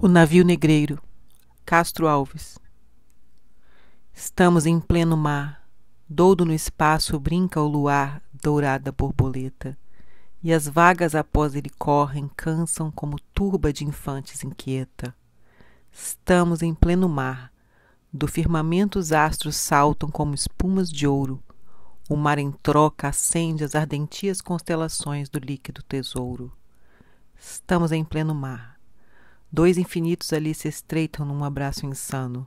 O navio negreiro, Castro Alves. Estamos em pleno mar, doudo no espaço brinca o luar, dourada borboleta, e as vagas após ele correm, cansam como turba de infantes inquieta. Estamos em pleno mar, do firmamento os astros saltam como espumas de ouro, o mar em troca acende as ardentias constelações do líquido tesouro. Estamos em pleno mar Dois infinitos ali se estreitam num abraço insano.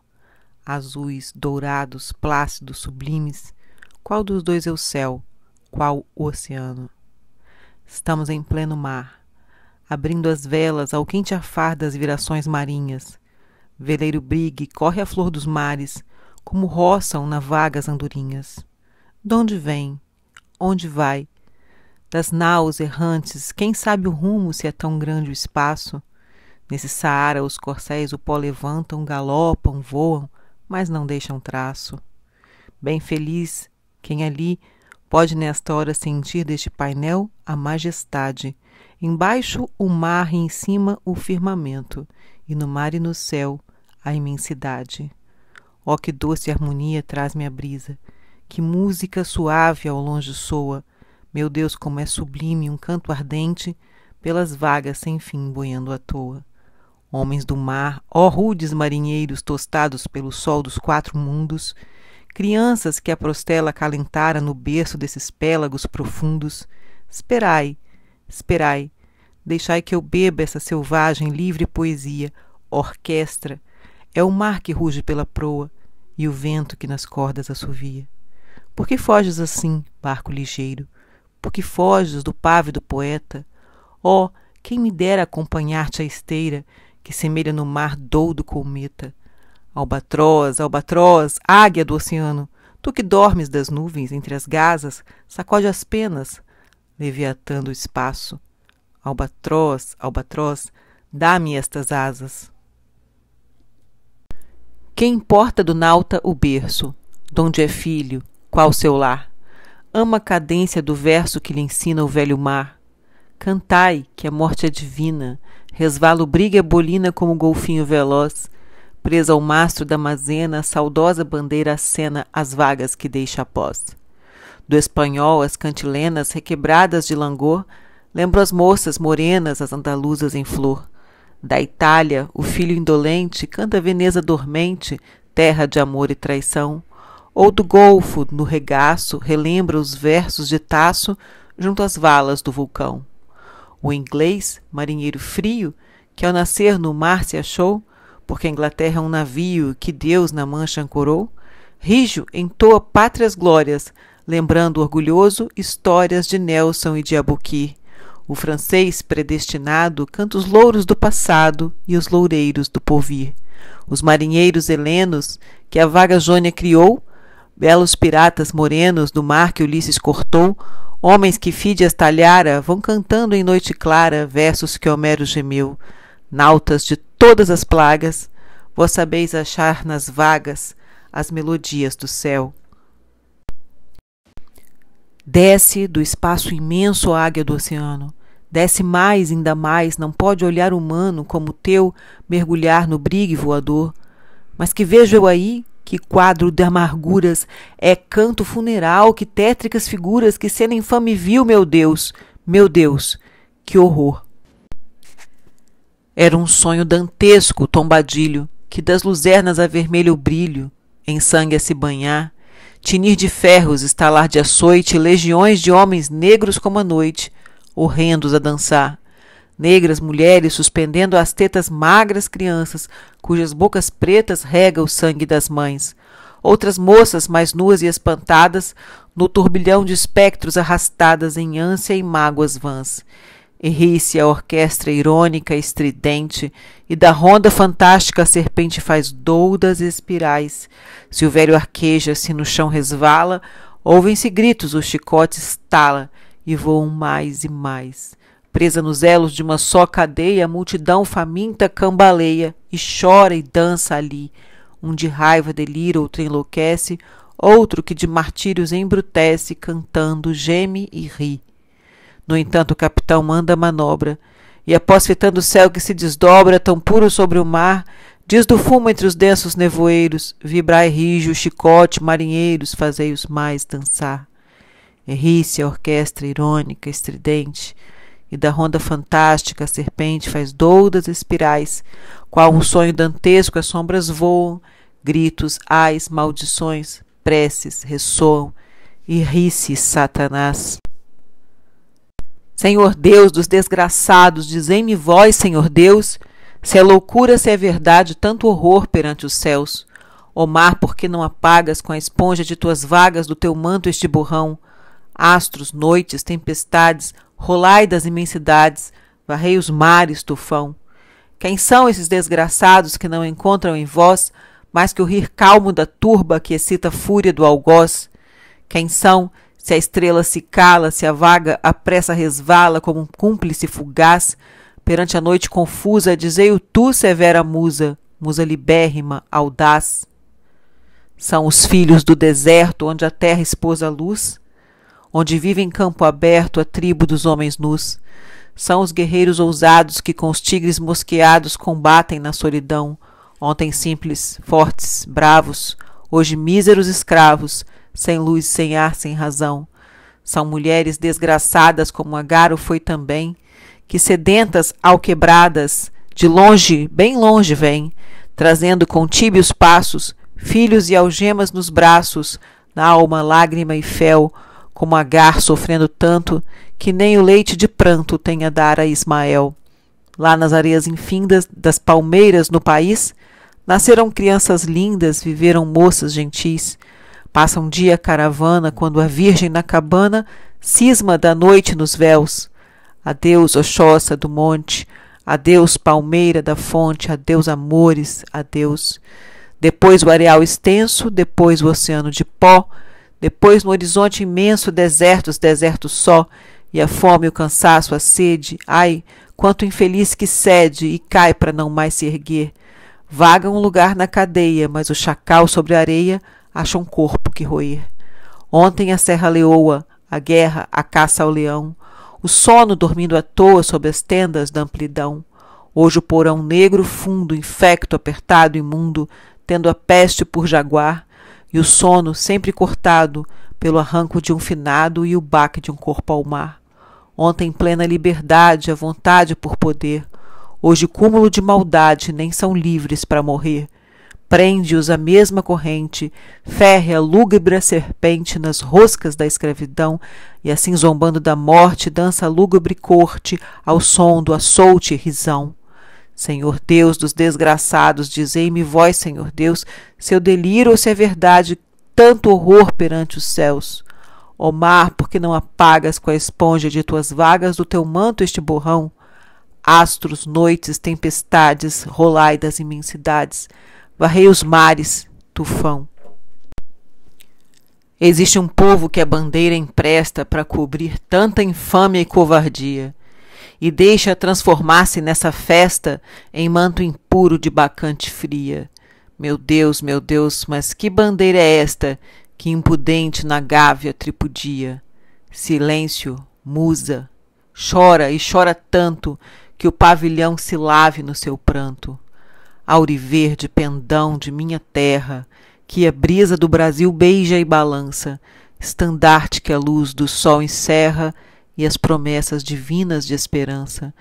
Azuis, dourados, plácidos, sublimes. Qual dos dois é o céu? Qual o oceano? Estamos em pleno mar, abrindo as velas ao quente afar das virações marinhas. Veleiro brigue, corre a flor dos mares, como roçam na vagas andorinhas. Donde vem? Onde vai? Das naus errantes, quem sabe o rumo se é tão grande o espaço? Nesse Saara, os corcéis o pó levantam, galopam, voam, mas não deixam traço. Bem feliz quem ali pode nesta hora sentir deste painel a majestade. Embaixo o mar e em cima o firmamento, e no mar e no céu a imensidade. Ó oh, que doce harmonia traz-me a brisa, que música suave ao longe soa. Meu Deus, como é sublime um canto ardente pelas vagas sem fim boiando à toa. Homens do mar, ó rudes marinheiros tostados pelo sol dos quatro mundos, crianças que a prostela acalentara no berço desses pélagos profundos, esperai, esperai, deixai que eu beba essa selvagem livre poesia, orquestra, é o mar que ruge pela proa e o vento que nas cordas assovia. Por que foges assim, barco ligeiro? Por que foges do pávido poeta? Oh, quem me dera acompanhar-te à esteira que semelha no mar doudo cometa. Albatroz, albatroz, águia do oceano, tu que dormes das nuvens entre as gazas, sacode as penas, leviatando o espaço. Albatroz, albatroz, dá-me estas asas. Quem importa do nauta o berço, donde é filho, qual seu lar? Ama a cadência do verso que lhe ensina o velho mar. Cantai, que a morte é divina, Resvala o briga e bolina como golfinho veloz. Presa ao mastro da mazena, a saudosa bandeira acena as vagas que deixa após. Do espanhol, as cantilenas, requebradas de langor, lembram as moças morenas, as andaluzas em flor. Da Itália, o filho indolente canta Veneza dormente, terra de amor e traição. Ou do Golfo, no regaço, relembra os versos de Tasso junto às valas do vulcão. O inglês, marinheiro frio, que ao nascer no mar se achou, porque a Inglaterra é um navio que Deus na mancha ancorou, rijo entoa pátrias glórias, lembrando orgulhoso histórias de Nelson e de Abuquir. O francês predestinado canta os louros do passado e os loureiros do porvir. Os marinheiros helenos que a vaga Jônia criou, belos piratas morenos do mar que Ulisses cortou, Homens que Fídias talhara vão cantando em noite clara versos que Homero gemeu. Nautas de todas as plagas, vós sabeis achar nas vagas as melodias do céu. Desce do espaço imenso a águia do oceano. Desce mais, ainda mais, não pode olhar humano como teu mergulhar no brigue voador. Mas que vejo eu aí que quadro de amarguras, é canto funeral, que tétricas figuras, que cena infame viu, meu Deus, meu Deus, que horror. Era um sonho dantesco, tombadilho, que das luzernas a vermelho brilho, em sangue a se banhar, tinir de ferros, estalar de açoite, legiões de homens negros como a noite, horrendos a dançar negras mulheres suspendendo as tetas magras crianças, cujas bocas pretas rega o sangue das mães. Outras moças mais nuas e espantadas, no turbilhão de espectros arrastadas em ânsia e mágoas vãs. E ri-se a orquestra irônica estridente, e da ronda fantástica a serpente faz doudas espirais. Se o velho arqueja, se no chão resvala, ouvem-se gritos, o chicote estala, e voam mais e mais. Presa nos elos de uma só cadeia, a multidão faminta cambaleia e chora e dança ali. Um de raiva delira, outro enlouquece, outro que de martírios embrutece, cantando, geme e ri. No entanto, o capitão manda a manobra, E após fitando o céu que se desdobra tão puro sobre o mar, diz do fumo entre os densos nevoeiros, vibrai rijo, chicote, marinheiros, fazei-os mais dançar. Errice a orquestra irônica, estridente, e da ronda fantástica a serpente faz doudas espirais, qual um sonho dantesco as sombras voam, gritos, ais, maldições, preces ressoam, e ri-se Satanás. Senhor Deus dos desgraçados, dizei-me vós, Senhor Deus, se é loucura, se é verdade, tanto horror perante os céus. Ó mar, por que não apagas com a esponja de tuas vagas do teu manto este borrão? Astros, noites, tempestades, rolai das imensidades, varrei os mares, tufão. Quem são esses desgraçados que não encontram em vós mais que o rir calmo da turba que excita a fúria do algoz? Quem são, se a estrela se cala, se a vaga a pressa resvala como um cúmplice fugaz, perante a noite confusa, dizei-o tu, severa musa, musa libérrima, audaz. São os filhos do deserto, onde a terra expôs a luz, onde vive em campo aberto a tribo dos homens nus, são os guerreiros ousados que com os tigres mosqueados combatem na solidão, ontem simples, fortes, bravos, hoje míseros escravos, sem luz, sem ar, sem razão. São mulheres desgraçadas como Agaro foi também, que sedentas alquebradas, de longe, bem longe vêm, trazendo com tíbios passos, filhos e algemas nos braços, na alma lágrima e fel, como Agar sofrendo tanto que nem o leite de pranto tem a dar a Ismael. Lá nas areias infindas das palmeiras no país, nasceram crianças lindas, viveram moças gentis. Passa um dia a caravana, quando a virgem na cabana cisma da noite nos véus. Adeus, Oxóssia do monte, adeus, palmeira da fonte, adeus, amores, adeus. Depois o areal extenso, depois o oceano de pó, depois no horizonte imenso desertos, desertos só, e a fome, o cansaço, a sede, ai, quanto infeliz que cede e cai para não mais se erguer. Vaga um lugar na cadeia, mas o chacal sobre a areia acha um corpo que roer. Ontem a serra leoa, a guerra, a caça ao leão, o sono dormindo à toa sob as tendas da amplidão. Hoje o porão negro, fundo, infecto, apertado, imundo, tendo a peste por jaguar, e o sono sempre cortado pelo arranco de um finado e o baque de um corpo ao mar. Ontem plena liberdade, a vontade por poder. Hoje cúmulo de maldade, nem são livres para morrer. Prende-os a mesma corrente, férrea, lúgubre serpente nas roscas da escravidão, e assim zombando da morte, dança a lúgubre corte ao som do açoute e risão. Senhor Deus dos desgraçados, dizei-me vós, Senhor Deus, se eu deliro ou se é verdade tanto horror perante os céus. Ó mar, por que não apagas com a esponja de tuas vagas do teu manto este borrão? Astros, noites, tempestades, rolai das imensidades, varrei os mares, tufão. Existe um povo que a bandeira empresta para cobrir tanta infâmia e covardia, e deixa transformar-se nessa festa em manto impuro de bacante fria. Meu Deus, meu Deus, mas que bandeira é esta que impudente na gávea tripudia. Silêncio, musa, chora e chora tanto que o pavilhão se lave no seu pranto. Auriverde pendão de minha terra, que a brisa do Brasil beija e balança, estandarte que a luz do sol encerra e as promessas divinas de esperança.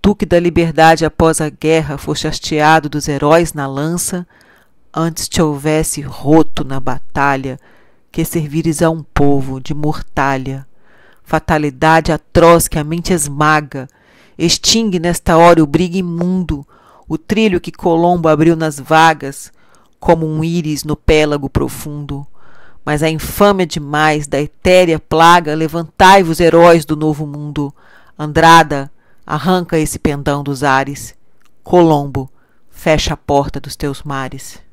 Tu que da liberdade após a guerra foste hasteado dos heróis na lança, antes te houvesse roto na batalha, que servires a um povo de mortalha. Fatalidade atroz que a mente esmaga, extingue nesta hora o briga imundo, o trilho que Colombo abriu nas vagas, como um íris no pélago profundo. Mas a infâmia demais da etérea plaga, levantai-vos, heróis do novo mundo. Andrada, arranca esse pendão dos ares. Colombo, fecha a porta dos teus mares.